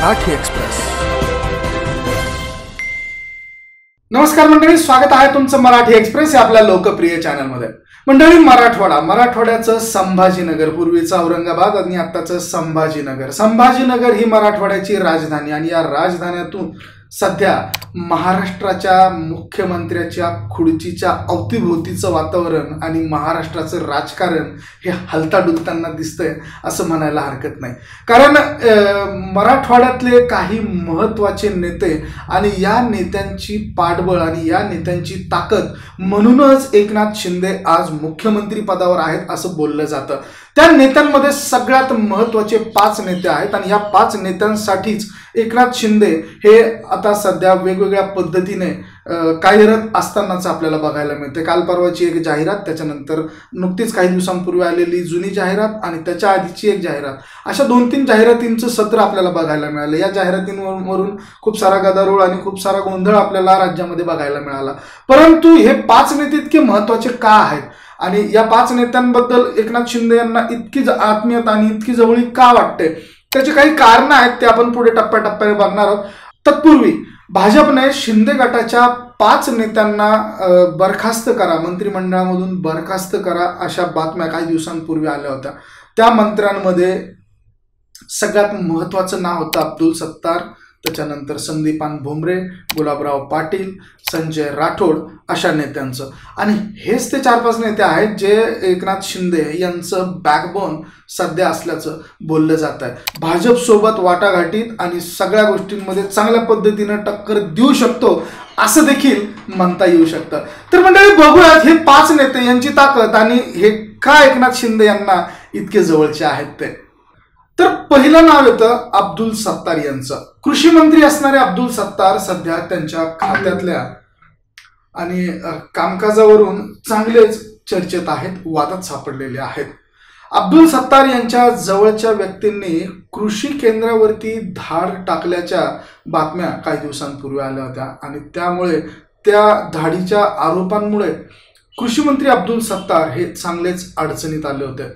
Marathi express. नमस्कार मंडळी स्वागत आहे तुमचं मराठी एक्सप्रेस या आपल्या लोकप्रिय चॅनलमध्ये. मंडळी मराठवाडा मराठवाड्याचं संभाजीनगर पूर्वीचं औरंगाबाद आणि आत्ताचं संभाजीनगर. संभाजीनगर ही मराठवाड्याची राजधानी आणि या राजधान्यातून सध्या महाराष्ट्राच्या मुख्यमंत्र्याच्या खुर्चीच्या अवतीभोवतीचं वातावरण आणि महाराष्ट्राचं राजकारण हे हलता डुलताना दिसतंय असं म्हणायला हरकत नाही. कारण मराठवाड्यातले काही महत्त्वाचे नेते आणि या नेत्यांची पाठबळ आणि या नेत्यांची ताकद म्हणूनच एकनाथ शिंदे आज मुख्यमंत्री पदावर आहेत असं बोललं जातं. त्या नेत्यांमध्ये सगळ्यात महत्त्वाचे पाच नेते आहेत आणि या पाच नेत्यांसाठीच एकनाथ शिंदे हे आता सध्या वेगवेगळ्या पद्धतीने कार्यरत असतानाच आपल्याला बघायला मिळते काल परवाची एक जाहिरात त्याच्यानंतर नुकतीच काही दिवसांपूर्वी आलेली जुनी जाहिरात आणि त्याच्या आधीची एक जाहिरात. अशा दोन तीन जाहिरातींचं सत्र आपल्याला बघायला मिळालं. या जाहिरातींवरून खूप सारा गदारोळ आणि खूप सारा गोंधळ आपल्याला राज्यामध्ये बघायला मिळाला. परंतु हे पाच नेते इतके महत्त्वाचे का आहेत? आणि या पाच नेत्यांबद्दल एकनाथ शिंदे यांना इतकी आत्मीयता आणि इतकी जवळीक का वाटते? त्याची काही कारणं आहेत ते आपण पुढे टप्प्याटप्प्याने बघणार आहोत. तत्पूर्वी भाजपने शिंदे गटाच्या पाच नेत्यांना बरखास्त करा मंत्रिमंडळामधून बरखास्त करा अशा बातम्या काही दिवसांपूर्वी आल्या होत्या. त्या मंत्र्यांमध्ये सगळ्यात महत्त्वाचं नाव होतं अब्दुल सत्तार. त्याच्यानंतर संदीपान भुमरे गुलाबराव पाटील संजय राठोड अशा नेत्यांचं. आणि हेच ते चार पाच नेते आहेत जे एकनाथ शिंदे यांचं बॅकबोन सध्या असल्याचं बोललं जात आहे. भाजपसोबत वाटाघाटीत आणि सगळ्या गोष्टींमध्ये चांगल्या पद्धतीनं टक्कर देऊ शकतो असं देखील म्हणता येऊ शकतं. तर मंडळी बघूयात हे पाच नेते यांची ताकद आणि हे का एकनाथ शिंदे यांना इतके जवळचे आहेत ते. तर पहिलं नाव येतं अब्दुल सत्तार यांचं. कृषी मंत्री असणारे अब्दुल सत्तार सध्या त्यांच्या खात्यातल्या आणि कामकाजावरून चांगलेच चर्चेत आहेत वादात सापडलेले आहेत. अब्दुल सत्तार यांच्या जवळच्या व्यक्तींनी कृषी केंद्रावरती धाड टाकल्याच्या बातम्या काही दिवसांपूर्वी आल्या होत्या आणि त्यामुळे त्या धाडीच्या आरोपांमुळे कृषी मंत्री अब्दुल सत्तार हे चांगलेच अडचणीत आले होते.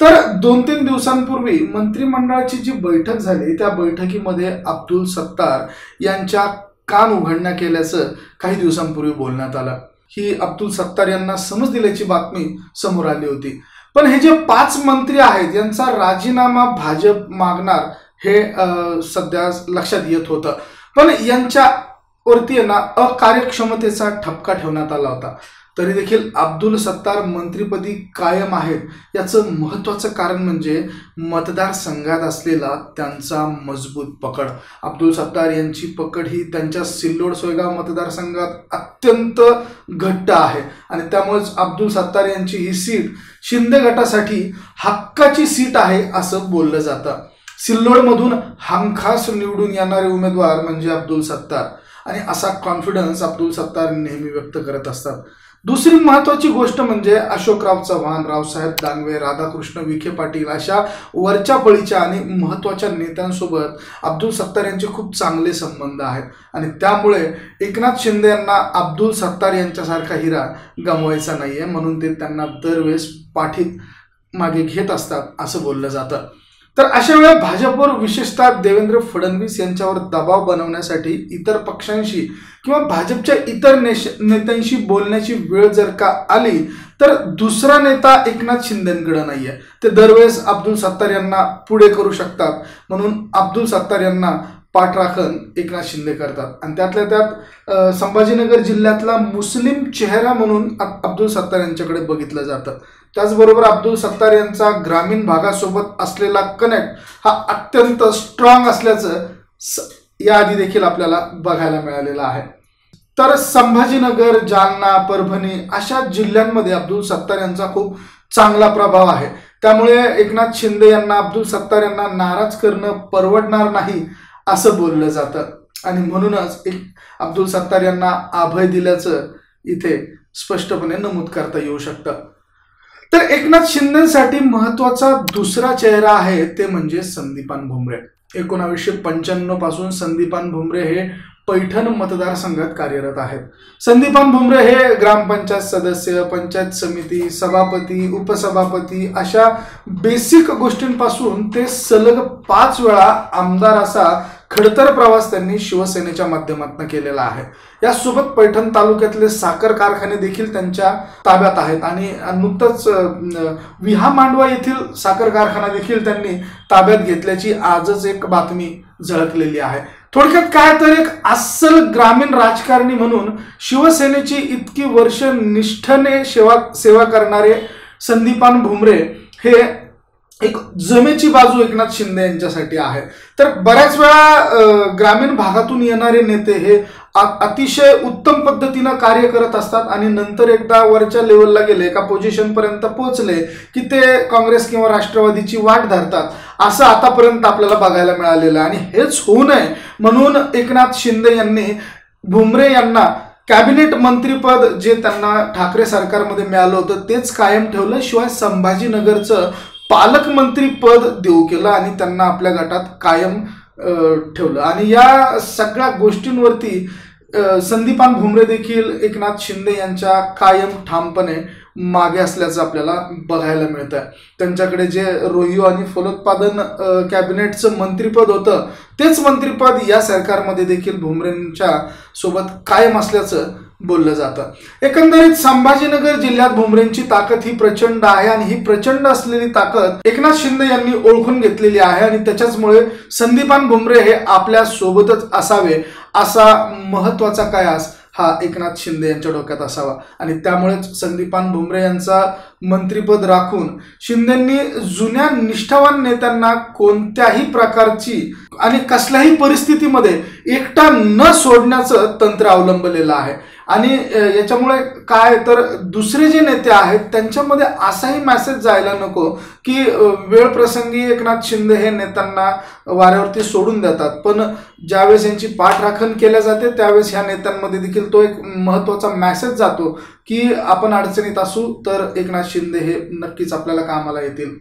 तर दोन तीन दिवसांपूर्वी मंत्रिमंडळाची जी बैठक झाली त्या बैठकीमध्ये अब्दुल सत्तार यांच्या कान उघडण्या केल्याचं काही दिवसांपूर्वी बोलण्यात आलं. ही अब्दुल सत्तार यांना समज दिल्याची बातमी समोर आली होती. पण हे जे पाच मंत्री आहेत यांचा राजीनामा भाजप मागणार हे सध्या लक्षात येत होतं. पण यांच्या वरती यांना अकार्यक्षमतेचा ठपका ठेवण्यात आला होता. तरी देखील अब्दुल सत्तार मंत्रिपदी कायम आहेत. याचं महत्त्वाचं कारण म्हणजे मतदारसंघात असलेला त्यांचा मजबूत पकड. अब्दुल सत्तार यांची पकड ही त्यांच्या सिल्लोड सोयगाव मतदारसंघात अत्यंत घट्ट आहे. आणि त्यामुळेच अब्दुल सत्तार यांची ही सीट शिंदे गटासाठी हक्काची सीट आहे असं बोललं जातं. सिल्लोडमधून हमखास निवडून येणारे उमेदवार म्हणजे अब्दुल सत्तार. आणि असा कॉन्फिडन्स अब्दुल सत्तार नेहमी व्यक्त करत असतात. दुसरी महत्वाची गोष्ट म्हणजे अशोकराव चव्हाण रावसाहेब दानवे राधाकृष्ण विखे पाटील अशा वरच्या पळीच्या आणि महत्त्वाच्या नेत्यांसोबत अब्दुल सत्तार यांचे खूप चांगले संबंध आहेत. आणि त्यामुळे एकनाथ शिंदे यांना अब्दुल सत्तार यांच्यासारखा हिरा गमवायचा नाही आहे म्हणून ते त्यांना दरवेळेस पाठीत मागे घेत असतात असं बोललं जातं. तर अशा वेळेला भाजपवर विशेषतः देवेंद्र फडणवीस यांच्यावर दबाव बनवण्यासाठी इतर पक्षांशी किंवा भाजपच्या इतर नेश नेत्यांशी बोलण्याची वेळ जर का आली तर दुसरा नेता एकनाथ शिंदेकडे नाहीये. ते दरवेळेस अब्दुल सत्तार यांना पुढे करू शकतात. म्हणून अब्दुल सत्तार यांना पाठराखण एकनाथ शिंदे करतात. आणि त्यातल्या त्यात संभाजीनगर जिल्ह्यातला मुस्लिम चेहरा म्हणून अब्दुल सत्तार यांच्याकडे बघितलं जातं. त्याचबरोबर अब्दुल सत्तार यांचा ग्रामीण भागासोबत असलेला कनेक्ट हा अत्यंत स्ट्रॉंग असल्याचं स- याआधी देखील आपल्याला बघायला मिळालेलं आहे. तर संभाजीनगर जालना परभणी अशा जिल्ह्यांमध्ये अब्दुल सत्तार यांचा खूप चांगला प्रभाव आहे. त्यामुळे एकनाथ शिंदे यांना अब्दुल सत्तार यांना नाराज करणं परवडणार नाही असं बोललं जातं. आणि म्हणूनच एक अब्दुल सत्तार यांना अभय दिल्याचं इथे स्पष्टपणे नमूद करता येऊ शकतं. तर एकनाथ शिंदेसाठी महत्त्वाचा दुसरा चेहरा आहे ते म्हणजे संदीपान भुमरे. एकोणावीसशे पंच्याण्णवपासून संदीपान भुमरे हे पैठण मतदारसंघात कार्यरत आहेत. संदीपान भुमरे हे ग्रामपंचायत सदस्य पंचायत समिती सभापती उपसभापती अशा बेसिक गोष्टींपासून ते सलग पाच वेळा आमदार असा खडतर प्रवास त्यांनी शिवसेनेच्या माध्यमातून केलेला आहे. यासोबत पैठण तालुक्यातले साखर कारखाने देखील त्यांच्या ताब्यात आहेत आणि नुकतंच विहा मांडवा येथील साखर कारखाना देखील त्यांनी ताब्यात घेतल्याची आजच एक बातमी झळकलेली आहे. थोडक्यात काय तर एक अस्सल ग्रामीण राजकारणी म्हणून शिवसेनेची इतकी वर्ष निष्ठेने सेवा सेवा करणारे संदीपान भुमरे हे एक जमेची बाजू एकनाथ शिंदे यांच्यासाठी आहे. तर बऱ्याच वेळा ग्रामीण भागातून येणारे नेते हे अतिशय उत्तम पद्धतीनं कार्य करत असतात आणि नंतर एकदा वरच्या लेवलला गेले एका पोझिशनपर्यंत पोहोचले की ते काँग्रेस किंवा राष्ट्रवादीची वाट धरतात. असं आतापर्यंत आपल्याला बघायला मिळालेलं आणि हेच होऊ नये म्हणून एकनाथ शिंदे यांनी भुमरे यांना कॅबिनेट मंत्रीपद जे त्यांना ठाकरे सरकारमध्ये मिळालं होतं तेच कायम ठेवलं. शिवाय संभाजीनगरचं पालकमंत्री पद देऊ केलं आणि त्यांना आपल्या गटात कायम ठेवलं. आणि या सगळ्या गोष्टींवरती संदीपान भुमरे देखील एकनाथ शिंदे यांच्या कायम ठामपणे मागे असल्याचं आपल्याला बघायला मिळतं आहे त्यांच्याकडे जे रोहिओ आणि फलोत्पादन कॅबिनेटचं मंत्रीपद होतं तेच मंत्रीपद या सरकारमध्ये देखील भुमरेंच्या सोबत कायम असल्याचं बोललं जातं. एकंदरीत संभाजीनगर जिल्ह्यात भुमरेंची ताकद ही प्रचंड आहे आणि ही प्रचंड असलेली ताकद एकनाथ शिंदे यांनी ओळखून घेतलेली आहे आणि त्याच्याचमुळे संदीपान भुमरे हे आपल्या सोबतच असावे असा महत्त्वाचा कयास हा एकनाथ शिंदे यांच्या डोक्यात असावा. आणि त्यामुळेच संदीपान भुमरे यांचा मंत्रीपद राखून शिंदेंनी जुन्या निष्ठावान नेत्यांना कोणत्याही प्रकारची आणि कसल्याही परिस्थितीमध्ये एकटा न सोडण्याचं तंत्र अवलंबलेलं आहे. आणि याच्यामुळे काय तर दुसरे जे नेते आहेत त्यांच्यामध्ये असाही मेसेज जायला नको की वेळ प्रसंगी एकनाथ शिंदे हे नेत्यांना वाऱ्यावरती सोडून देतात. पण ज्यावेळेस यांची पाठराखण केल्या जाते त्यावेळेस ह्या नेत्यांमध्ये देखील तो एक महत्त्वाचा मेसेज जातो की आपण अडचणीत असू तर एकनाथ शिंदे हे नक्कीच आपल्याला कामाला येतील.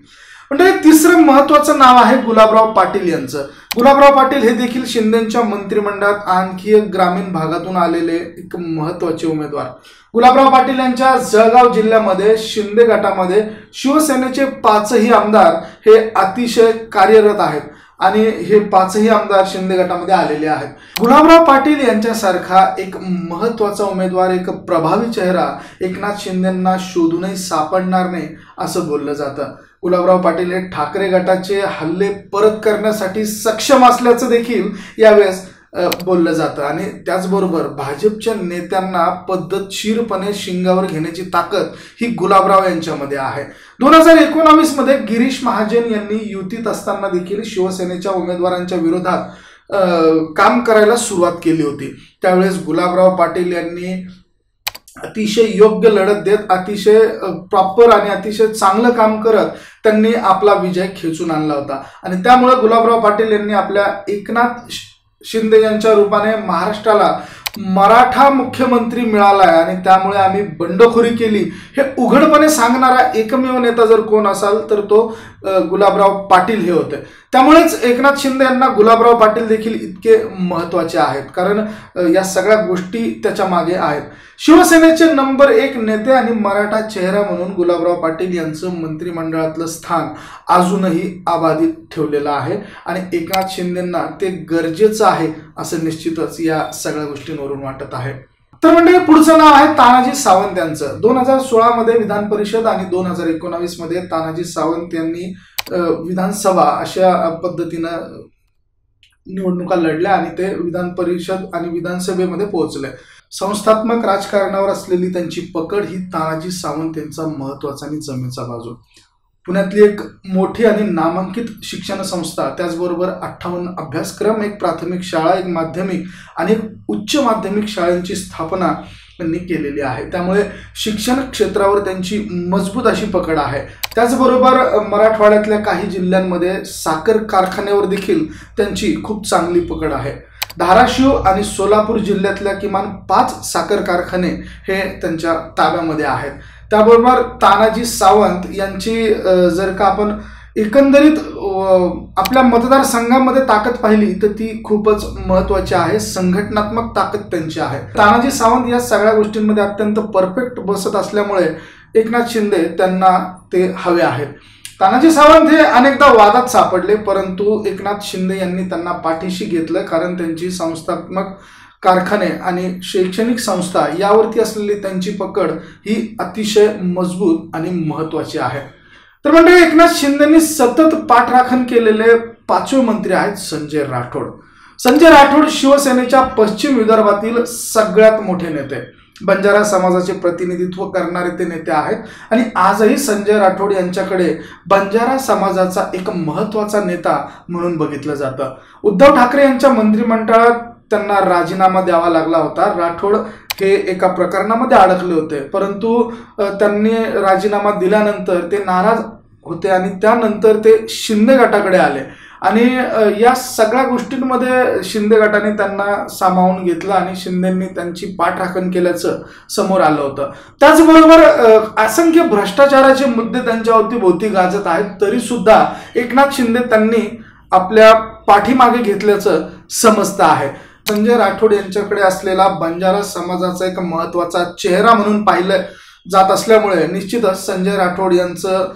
म्हणजे तिसरं महत्वाचं नाव आहे गुलाबराव पाटील यांचं. गुलाबराव पाटील हे देखील शिंदेच्या मंत्रिमंडळात आणखी एक ग्रामीण भागातून आलेले एक महत्त्वाचे उमेदवार. गुलाबराव पाटील यांच्या जळगाव जिल्ह्यामध्ये शिंदे गटामध्ये शिवसेनेचे पाचही आमदार हे अतिशय कार्यरत आहेत आणि हे पाचही आमदार शिंदे गटामध्ये आलेले आहेत. गुलाबराव पाटील यांच्यासारखा एक महत्त्वाचा उमेदवार एक प्रभावी चेहरा एकनाथ शिंदेना शोधूनही सापडणार नाही असं बोललं जातं. गुलाबराव पाटील हे ठाकरे गटाचे हल्ले परत करण्यासाठी सक्षम असल्याचं देखील यावेळेस बोललं जातं. आणि त्याचबरोबर भाजपच्या नेत्यांना पद्धतशीरपणे शिंगावर घेण्याची ताकद ही गुलाबराव यांच्यामध्ये आहे. दोन हजार एकोणावीसमध्ये गिरीश महाजन यांनी युतीत असताना देखील शिवसेनेच्या उमेदवारांच्या विरोधात काम करायला सुरुवात केली होती. त्यावेळेस गुलाबराव पाटील यांनी अतिशय योग्य लढत देत अतिशय प्रॉपर आणि अतिशय चांगलं काम करत त्यांनी आपला विजय खेचून आणला होता. आणि त्यामुळे गुलाबराव पाटील यांनी आपल्या एकनाथ शिंदे यांच्या रूपाने महाराष्ट्राला मराठा मुख्यमंत्री मिळाला आहे आणि त्यामुळे आम्ही बंडखोरी केली. हे उघडपणे सांगणारा एकमेव नेता जर कोण असाल तर तो गुलाबराव पाटील हे होते. त्यामुळेच एकनाथ शिंदे यांना गुलाबराव पाटील देखील इतके महत्त्वाचे आहेत. कारण या सगळ्या गोष्टी त्याच्यामागे आहेत. शिवसेनेचे नंबर एक नेते आणि मराठा चेहरा म्हणून गुलाबराव पाटील यांचं मंत्रिमंडळातलं स्थान अजूनही अबाधित ठेवलेलं आहे. आणि एकनाथ शिंदेना ते गरजेचं आहे असं निश्चितच या सगळ्या गोष्टींवरून वाटत आहे. तर म्हणजे पुढचं नाव आहे तानाजी सावंत यांचं. दोन हजार सोळामध्ये विधान परिषद आणि दोन हजार एकोणावीसमध्ये तानाजी सावंत यांनी विधानसभा अशा पद्धतीनं निवडणुका लढल्या आणि ते विधान परिषद आणि विधानसभेमध्ये पोहोचले. संस्थात्मक राजकारणावर असलेली त्यांची पकड ही तानाजी सावंत यांचा महत्त्वाचा आणि जमेचा बाजू. पुण्यातली एक मोठी आणि नामांकित शिक्षण संस्था त्याचबरोबर अठ्ठावन्न अभ्यासक्रम एक प्राथमिक शाळा एक माध्यमिक आणि एक उच्च माध्यमिक शाळांची स्थापना त्यांनी केलेली आहे. त्यामुळे शिक्षण क्षेत्रावर त्यांची मजबूत अशी पकड आहे. त्याचबरोबर मराठवाड्यातल्या काही जिल्ह्यांमध्ये साखर कारखान्यावर देखील त्यांची खूप चांगली पकड आहे. धाराशिव आणि सोलापूर जिल्ह्यातल्या किमान पाच साखर कारखाने हे त्यांच्या ताब्यामध्ये आहेत. त्याबरोबर तानाजी सावंत यांची जर का आपण एकंदरीत आपल्या मतदारसंघामध्ये ताकद पाहिली तर ती खूपच महत्वाची आहे. संघटनात्मक ताकद त्यांची आहे. तानाजी सावंत या सगळ्या गोष्टींमध्ये अत्यंत परफेक्ट बसत असल्यामुळे एकनाथ शिंदे त्यांना ते हवे आहेत. तानाजी सावंत हे अनेकदा वादात सापडले परंतु एकनाथ शिंदे यांनी त्यांना पाठीशी घेतलं कारण त्यांची संस्थात्मक कारखाने आणि शैक्षणिक संस्था यावरती असलेली त्यांची पकड ही अतिशय मजबूत आणि महत्वाची आहे. तर म्हणजे एकनाथ शिंदेनी सतत पाठराखण केलेले पाचवे मंत्री आहेत संजय राठोड. संजय राठोड शिवसेनेच्या पश्चिम विदर्भातील सगळ्यात मोठे नेते. बंजारा समाजाचे प्रतिनिधित्व करणारे ते नेते आहेत. आणि आजही संजय राठोड यांच्याकडे बंजारा समाजाचा एक महत्त्वाचा नेता म्हणून बघितलं जातं. उद्धव ठाकरे यांच्या मंत्रिमंडळात त्यांना राजीनामा द्यावा लागला होता. राठोड हे एका प्रकरणामध्ये अडकले होते. परंतु त्यांनी राजीनामा दिल्यानंतर ते नाराज होते आणि त्यानंतर ते शिंदे गटाकडे आले. आणि या सगळ्या गोष्टींमध्ये शिंदे गटाने त्यांना सामावून घेतलं आणि शिंदेंनी त्यांची पाठराखण केल्याचं समोर आलं होतं. त्याचबरोबर असंख्य भ्रष्टाचाराचे मुद्दे त्यांच्या भोवती गाजत आहेत तरी सुद्धा एकनाथ शिंदे त्यांनी आपल्या पाठीमागे घेतल्याचं समजतं आहे. संजय राठोड यांच्याकडे असलेला बंजारा समाजाचा एक महत्त्वाचा चेहरा म्हणून पाहिलं जात असल्यामुळे निश्चितच संजय राठोड यांचं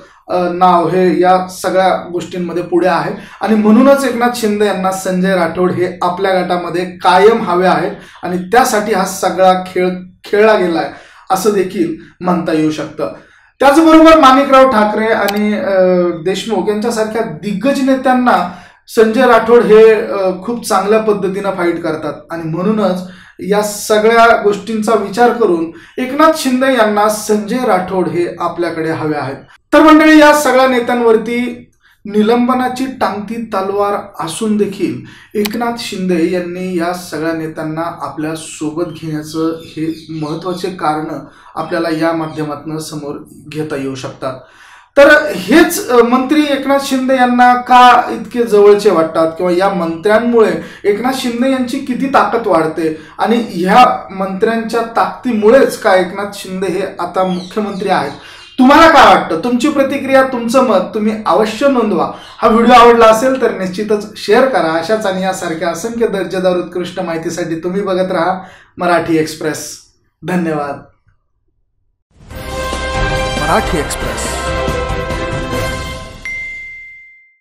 नाव हे या सगळ्या गोष्टींमध्ये पुढे आहे. आणि म्हणूनच एकनाथ शिंदे यांना संजय राठोड हे आपल्या गटामध्ये कायम हवे आहेत आणि त्यासाठी हा सगळा खेळ खेळला गेला आहे असं देखील म्हणता येऊ शकतं. त्याचबरोबर माणिकराव ठाकरे आणि देशमुख यांच्यासारख्या दिग्गज नेत्यांना संजय राठोड हे खूप चांगल्या पद्धतीनं फाईट करतात. आणि म्हणूनच या सगळ्या गोष्टींचा विचार करून एकनाथ शिंदे यांना संजय राठोड हे आपल्याकडे हवे आहेत. तर मंडळी या सगळ्या नेत्यांवरती निलंबनाची टांगती तलवार असून देखील एकनाथ शिंदे यांनी या सगळ्या नेत्यांना आपल्यासोबत घेण्याचं हे महत्त्वाचे कारण आपल्याला या माध्यमातून समोर घेता येऊ शकतात. तर हेच मंत्री एकनाथ शिंदे यांना का इतके जवळचे वाटतात? किंवा या मंत्र्यांमुळे एकनाथ शिंदे यांची किती ताकद वाढते? आणि ह्या मंत्र्यांच्या ताकदीमुळेच का एकनाथ शिंदे हे आता मुख्यमंत्री आहेत? तुम्हाला काय वाटतं? तुमची प्रतिक्रिया तुमचं मत तुम्ही अवश्य नोंदवा. हा व्हिडिओ आवडला असेल तर निश्चितच शेअर करा. अशाच आणि यासारख्या असंख्य दर्जेदार उत्कृष्ट माहितीसाठी तुम्ही बघत राहा मराठी एक्सप्रेस. धन्यवाद. मराठी एक्सप्रेस.